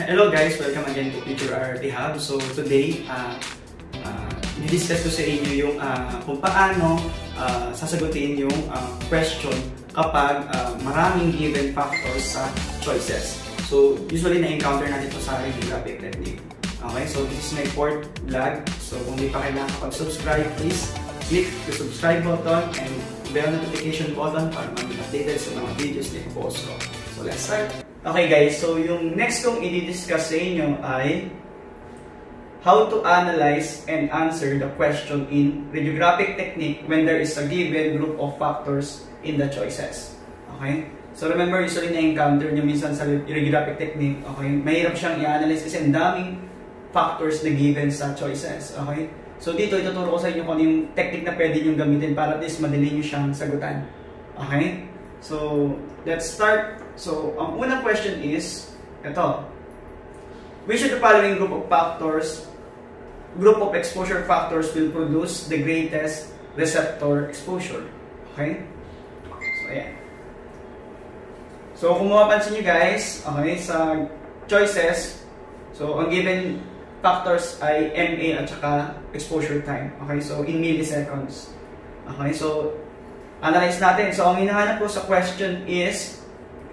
Hello guys! Welcome again to Future RRT Hub. So today, uh, uh, i-discuss ko sa inyo yung uh, kung paano uh, sasagutin yung uh, question kapag uh, maraming given factors sa choices. So usually na-encounter natin ito sa radiographic technique. Okay, so this is my fourth vlog. So kung di pa kayo nakakapag-subscribe, please click the subscribe button and bell notification button para maging updated sa mga videos na i-post ko. So let's start! Okay guys, so yung next kong i-discuss sa inyo ay how to analyze and answer the question in radiographic technique when there is a given group of factors in the choices. Okay? So remember, usually na-encounter nyo minsan sa radiographic technique, okay? Mahirap siyang i-analyze kasi ang daming factors na given sa choices. Okay? So dito, ituturo ko sa inyo kung ano yung technique na pwede nyo gamitin para at least madali nyo siyang sagutan. Okay? So, let's start. So, ang unang question is, ito. Which of the following group of factors, group of exposure factors will produce the greatest receptor exposure? Okay? So, ayan. So, kung mapapansin nyo guys, okay, sa choices, so, ang given factors ay MA at saka exposure time. Okay, so in milliseconds. Okay, so analyze natin. So, ang hinahanap ko sa question is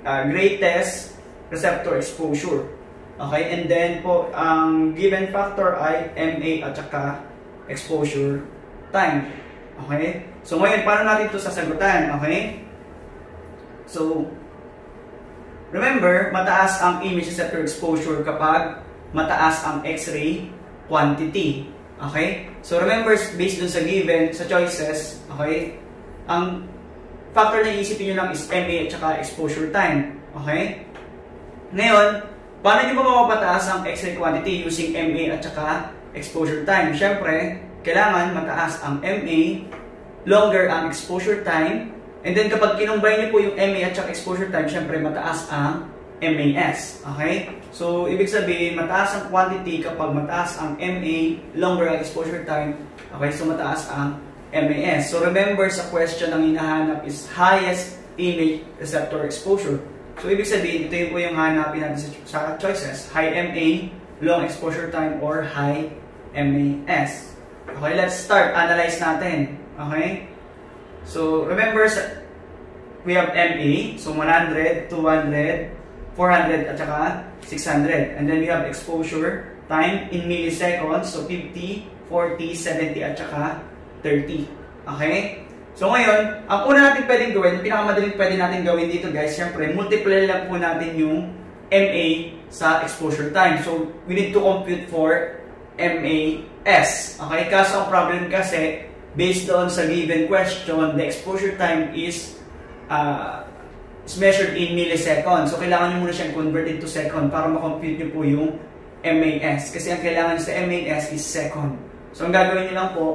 uh, greatest receptor exposure. Okay, and then po, ang given factor ay MA at saka exposure time. Okay? So, ngayon, paano natin ito sasagutan? Okay? So, remember, mataas ang image receptor exposure kapag mataas ang X-ray quantity. Okay? So, remember, based dun sa given, sa choices, okay, ang factor na iisipin nyo lang is MA at saka exposure time. Okay? Ngayon, paano nyo ba mapapataas ang X-ray quantity using MA at saka exposure time? Siyempre, kailangan mataas ang MA, longer ang exposure time, and then kapag kinumbay nyo po yung MA at saka exposure time, siyempre mataas ang MAS. Okay? So, ibig sabihin, mataas ang quantity kapag mataas ang MA, longer ang exposure time. Okay? So, mataas ang MAS. So remember sa question ang hinahanap is highest image receptor exposure. So ibig sabihin, ito yung po yung hanapin natin sa, choices. High MA, long exposure time, or high MAS. Okay, let's start. Analyze natin. Okay? So remember, sa, we have MA, so 100, 200, 400, at saka 600. And then we have exposure time in milliseconds, so 50, 40, 70, at saka 30. Okay? So ngayon, ang una natin pwedeng gawin, yung pinakamadaling pwede natin gawin dito guys, syempre, multiply lang po natin yung MA sa exposure time. So, we need to compute for MAS. Okay? Kaso ang problem kasi, based on sa given question, the exposure time is uh, is measured in milliseconds. So, kailangan nyo muna siyang convert into second para makompute nyo po yung MAS. Kasi ang kailangan sa MAS is second. So, ang gagawin nyo lang po,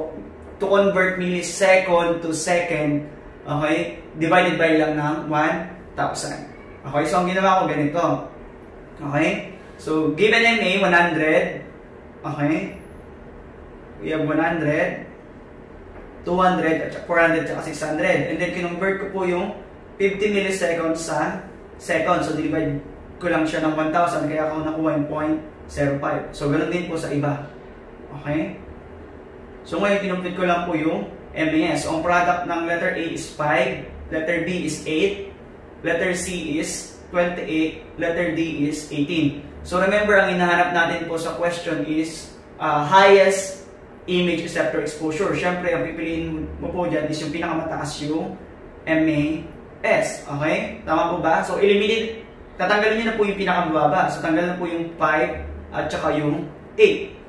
to convert millisecond to second, okay, divided by lang ng 1,000. Okay, so ang ginawa ko ganito. Okay, so given MA, 100, okay, we have 100, 200, 400, at 600. And then, kinonvert ko po yung 50 milliseconds sa second. So, divide ko lang siya ng 1,000, kaya ako nakuha yung 0.05. So, ganun din po sa iba. Okay? So ngayon, kinumpit ko lang po yung. So ang product ng letter A is 5, letter B is 8, letter C is 28, letter D is 18. So remember, ang hinahanap natin po sa question is uh, highest image receptor exposure. Siyempre, ang pipiliin mo po dyan is yung pinakamataas yung MAS. Okay? Tama po ba? So eliminate, tatanggalin nyo na po yung pinakamababa. So tanggalin na po yung 5 at saka yung 8.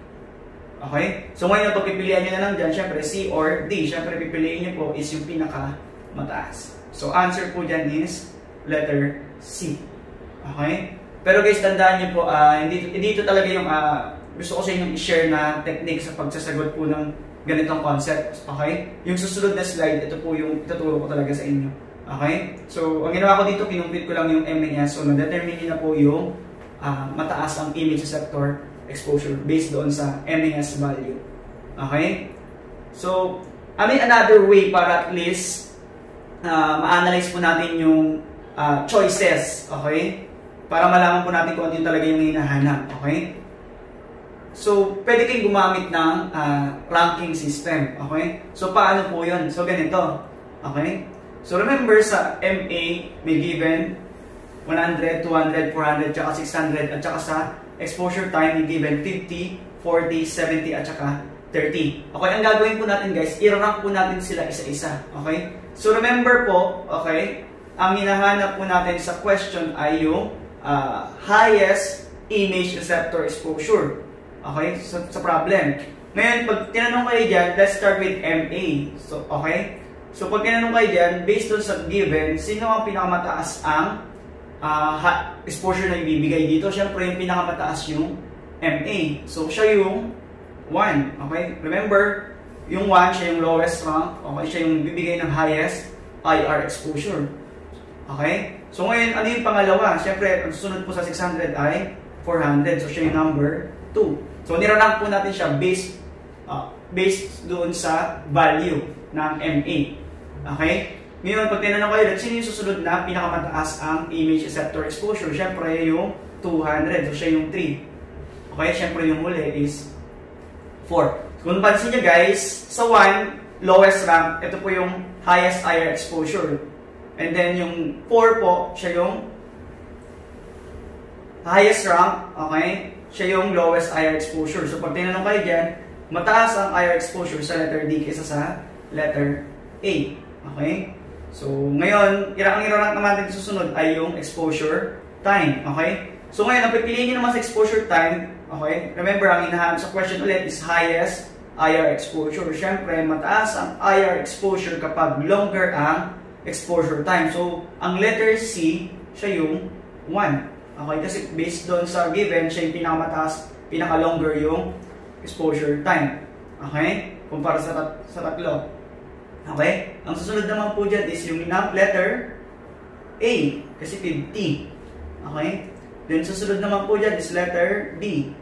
Okay? So ngayon ito, pipilian nyo na lang dyan, syempre C or D. Syempre pipiliin nyo po is yung pinaka mataas. So answer po dyan is letter C. Okay? Pero guys, tandaan nyo po, uh, hindi, hindi ito talaga yung uh, gusto ko sa inyo i-share na technique sa pagsasagot po ng ganitong concept. Okay? Yung susunod na slide, ito po yung ituturo ko talaga sa inyo. Okay? So, ang ginawa ko dito, kinumpit ko lang yung MNS. So, na-determine na po yung uh, mataas ang image sector exposure based doon sa MAS value. Okay? So, I mean another way para at least uh, ma-analyze po natin yung uh, choices. Okay? para malaman po natin kung ano yung talaga yung hinahanap. Okay? So, pwede kayong gumamit ng uh, ranking system. Okay? So, paano po yun? So, ganito. Okay? So, remember sa MA, may given 100, 200, 400, tsaka 600, at tsaka sa exposure time, given 50, 40, 70, at tsaka 30. Okay, ang gagawin po natin guys, i-rank po natin sila isa-isa. Okay? So, remember po, okay, ang hinahanap po natin sa question ay yung uh, highest image receptor exposure. Okay? Sa, sa problem. Ngayon, pag tinanong kayo dyan, let's start with MA. So, okay? So, pag tinanong kayo dyan, based on sa given, sino ang pinakamataas ang uh, exposure na ibibigay dito? Siyempre, yung pinakamataas yung MA. So, siya yung 1. Okay? Remember, yung 1, siya yung lowest rank. Okay? Siya yung bibigay ng highest IR exposure. Okay? So, ngayon, ano yung pangalawa? Siyempre, ang susunod po sa 600 ay 400. So, siya yung number 2. So, nirank po natin siya based, uh, based doon sa value ng MA. Okay? Ngayon, pag tinanong kayo, sino yung susunod na pinakamataas ang image receptor exposure? Siyempre, yung 200. So, siya yung 3. Okay? Siyempre, yung muli is 4. Kung pansin nyo guys, sa 1, lowest rank, ito po yung highest IR exposure. And then, yung 4 po, siya yung highest rank, okay? siya yung lowest IR exposure. So pag tinanong kayo dyan, mataas ang IR exposure sa letter D kaysa sa letter A. Okay? So ngayon, ang irank naman natin susunod ay yung exposure time. Okay? So ngayon, ang pipiliin naman sa exposure time, okay? Remember, ang inahanap sa question ulit is highest IR exposure. Siyempre, mataas ang IR exposure kapag longer ang exposure time. So, ang letter C, siya yung 1. Okay, kasi based doon sa given, siya yung pinakamataas, pinaka-longer yung exposure time. Okay? Kumpara sa, tat sa tatlo. Okay? Ang susunod naman po dyan is yung letter A, kasi 50. Okay? Then susunod naman po dyan is letter D.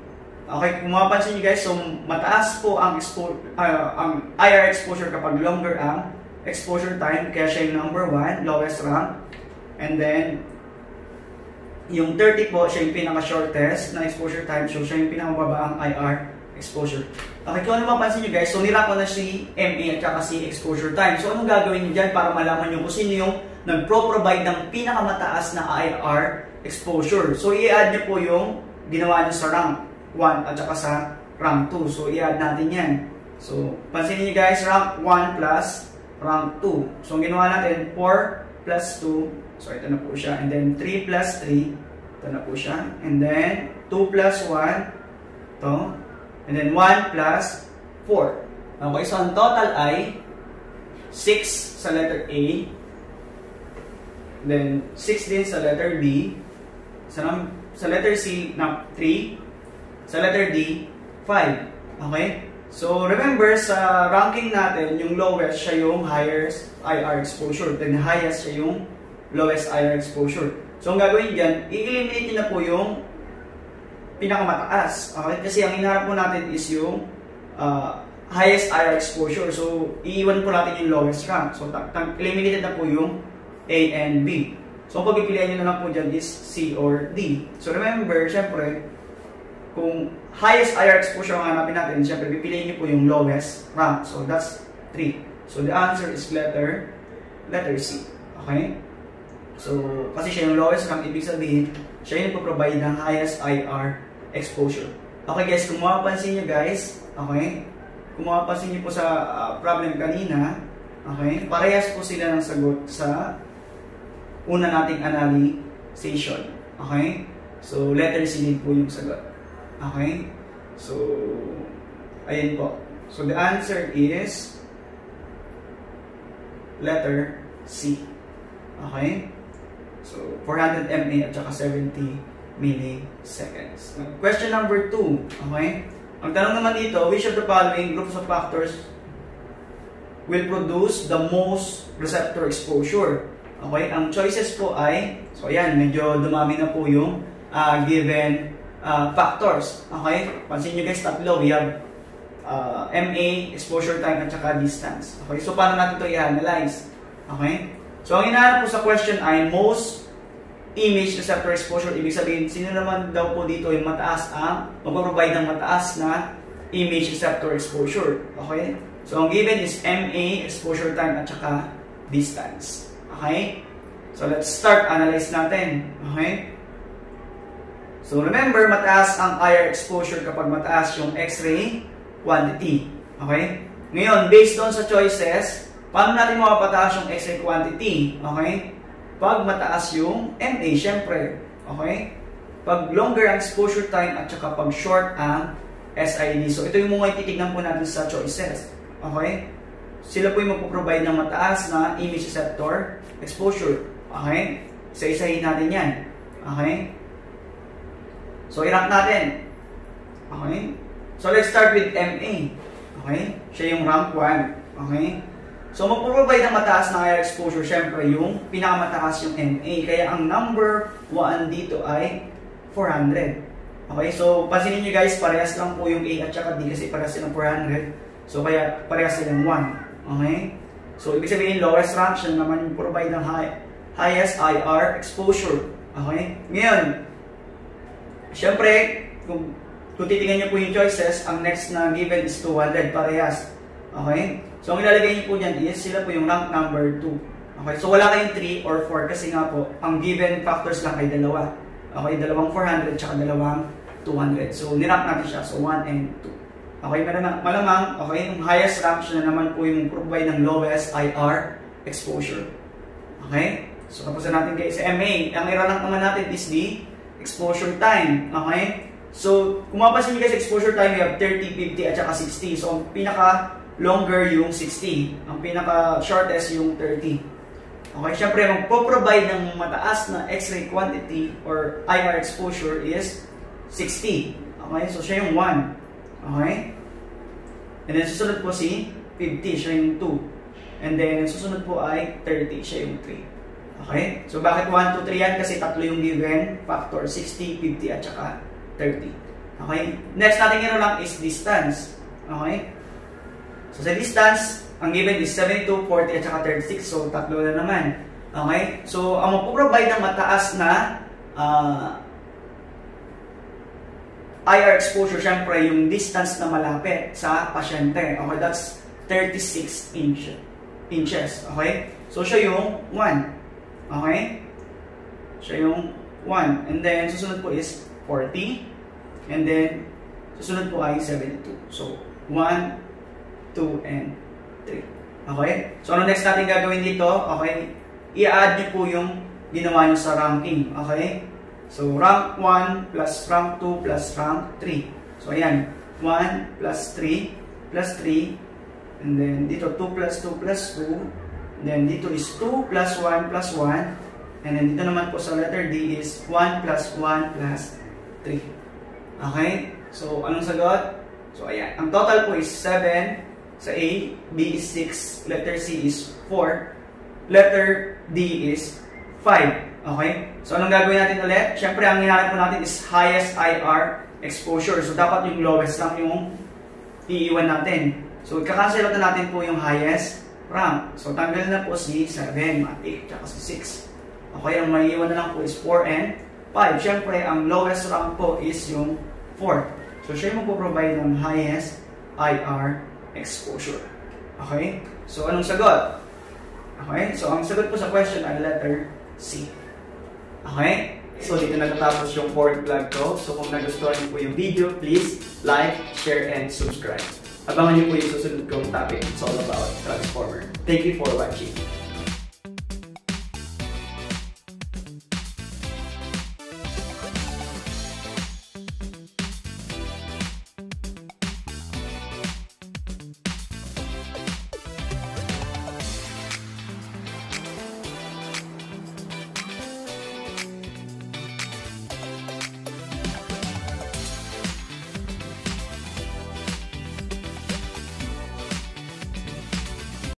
Okay, kung mapapansin nyo guys, so mataas po ang, expo uh, ang IR exposure kapag longer ang exposure time, kaya siya yung number 1, lowest rank. And then, yung 30 po, siya yung pinaka-shortest na exposure time. So, siya yung pinakababaang IR exposure. Okay, kung ano mapansin nyo guys, so nila ko na si MA at saka si exposure time. So, anong gagawin nyo dyan para malaman nyo kung sino yung nagpro-provide ng pinakamataas na IR exposure. So, i-add nyo po yung ginawa nyo sa rank 1 at saka sa rank 2. So, i-add natin yan. So, pansinin nyo guys, rank 1 plus rank 2. So, ang ginawa natin, 4 plus 2 So, ito na po siya. And then, 3 plus 3. Ito na po siya. And then, 2 plus 1. Ito. And then, 1 plus 4. Okay, so ang total ay 6 sa letter A. Then, 6 din sa letter B. Sa, sa letter C, na 3. Sa letter D, 5. Okay? So, remember, sa ranking natin, yung lowest, siya yung highest IR exposure. Then, highest, siya yung lowest IR exposure. So, ang gagawin dyan, i-eliminate na po yung pinakamataas. Okay? Kasi ang hinaharap po natin is yung uh, highest IR exposure. So, iiwan po natin yung lowest rank. So, eliminated na po yung A and B. So, ang pagpipilian nyo na lang po dyan is C or D. So, remember, syempre, kung highest IR exposure ang hanapin natin, syempre, pipiliin nyo po yung lowest rank. So, that's 3. So, the answer is letter, letter C. Okay? So, kasi siya yung lowest rank, ibig sabihin, siya yung nagpo-provide ng highest IR exposure. Okay guys, kung mapapansin nyo guys, okay, kung mapapansin nyo po sa uh, problem kanina, okay, parehas po sila ng sagot sa una nating analyzation. Okay? So, letter C din po yung sagot. Okay? So, ayun po. So, the answer is letter C. Okay? So, 400 mA at saka 70 milliseconds. Question number 2. Okay? Ang tanong naman dito, which of the following groups of factors will produce the most receptor exposure? Okay? Ang choices po ay, so ayan, medyo dumami na po yung uh, given uh, factors. Okay? Pansin nyo guys, tatlo. We have uh, MA, exposure time, at saka distance. Okay? So, paano natin ito i-analyze? Okay? So, ang hinahanap po sa question ay most image receptor exposure. Ibig sabihin, sino naman daw po dito yung mataas ang magpaprovide ng mataas na image receptor exposure. Okay? So, ang given is MA, exposure time, at saka distance. Okay? So, let's start analyze natin. Okay? So, remember, mataas ang IR exposure kapag mataas yung X-ray quantity. Okay? Ngayon, based on sa choices, paano natin mapapataas yung X-ray quantity? Okay? Pag mataas yung MA, syempre. Okay? Pag longer ang exposure time at saka pag short ang SID. So, ito yung mga titignan po natin sa choices. Okay? Sila po yung magpo-provide ng mataas na image receptor exposure. Okay? Isa-isahin natin yan. Okay? So, i-rank natin. Okay? So, let's start with MA. Okay? Siya yung rank 1. Okay? So, magpo-provide ng mataas na air exposure, syempre, yung pinakamataas yung MA. Kaya, ang number 1 dito ay 400. Okay? So, pansinin nyo guys, parehas lang po yung A at saka D kasi parehas silang 400. So, kaya parehas silang 1. Okay? So, ibig sabihin, lowest rank naman yung provide ng high, highest IR exposure. Okay? Ngayon, syempre, kung, kung titingnan nyo po yung choices, ang next na given is 200, parehas. Okay? So, ang ilalagay nyo po dyan is, sila po yung rank number 2. Okay? So, wala kayong 3 or 4 kasi nga po, ang given factors lang ay dalawa. Okay? Dalawang 400 tsaka dalawang 200. So, nirank natin siya. So, 1 and 2. Okay, malamang, malamang okay, yung highest rank siya na naman po yung provide ng lowest IR exposure. Okay? So, tapos na natin guys sa MA. Ang irank naman natin is the exposure time. Okay? So, kung mapasin nyo guys, exposure time, we have 30, 50, at saka 60. So, pinaka longer yung 60. Ang pinaka shortest yung 30. Okay, syempre, magpo-provide ng mataas na X-ray quantity or IR exposure is 60. Okay, so siya yung 1. Okay? And then susunod po si 50, siya yung 2. And then susunod po ay 30, siya yung 3. Okay? So bakit 1, 2, 3 yan? Kasi tatlo yung given factor, 60, 50, at saka 30. Okay? Next natin gano'n lang is distance. Okay? So sa distance, ang given is 72, 40, at saka 36. So tatlo na naman. Okay? So ang magpo-provide ng mataas na uh, IR exposure, syempre, yung distance na malapit sa pasyente. Okay, that's 36 inch, inches. Okay? So, siya yung 1. Okay? Siya yung 1. And then, susunod po is 40. And then, susunod po ay 72. So, 1, 2, and 3. Okay? So, ano next natin gagawin dito? Okay? I-add nyo po yung ginawa nyo sa ranking. Okay? So, rank 1 plus rank 2 plus rank 3. So, ayan. 1 plus 3 plus 3. And then, dito 2 plus 2 plus 2. And then, dito is 2 plus 1 plus 1. And then, dito naman po sa letter D is 1 plus 1 plus 3. Okay? So, anong sagot? So, ayan. Ang total po is 7 sa A. B is 6. Letter C is 4. Letter D is 5. Okay? So, anong gagawin natin ulit? Siyempre, ang hinahanap po natin is highest IR exposure. So, dapat yung lowest lang yung iiwan natin. So, kakancel na natin po yung highest rank. So, tanggal na po si 7, 8, tsaka si 6. Okay, ang maiiwan na lang po is 4 and 5. Siyempre, ang lowest rank po is yung 4. So, siya yung magpo-provide ng highest IR exposure. Okay? So, anong sagot? Okay? So, ang sagot po sa question ay letter C. Okay? So, dito natatapos yung fourth vlog ko. So, kung nagustuhan niyo po yung video, please like, share, and subscribe. Abangan niyo po yung susunod kong topic. It's all about Transformer. Thank you for watching.